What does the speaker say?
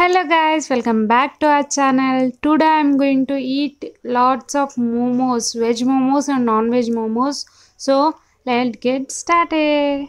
Hello guys, welcome back to our channel. Today I'm going to eat lots of momos, veg momos and non-veg momos. So let's get started.